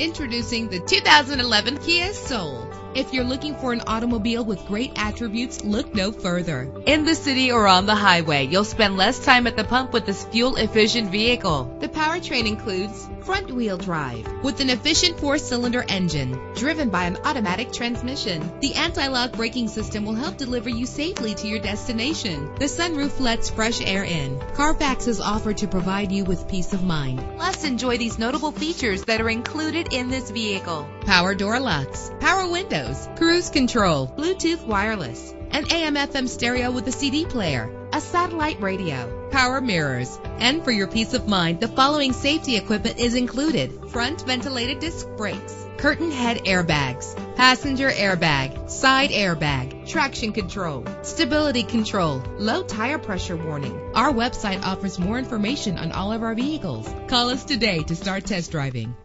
Introducing the 2011 Kia Soul. If you're looking for an automobile with great attributes, look no further. In the city or on the highway, you'll spend less time at the pump with this fuel-efficient vehicle. The powertrain includes front-wheel drive with an efficient four-cylinder engine driven by an automatic transmission. The anti-lock braking system will help deliver you safely to your destination. The sunroof lets fresh air in. Carfax is offered to provide you with peace of mind. Plus, enjoy these notable features that are included in this vehicle. Power door locks, power windows, cruise control, Bluetooth wireless, an AM FM stereo with a CD player, a satellite radio, power mirrors. And for your peace of mind, the following safety equipment is included. Front ventilated disc brakes, curtain head airbags, passenger airbag, side airbag, traction control, stability control, low tire pressure warning. Our website offers more information on all of our vehicles. Call us today to start test driving.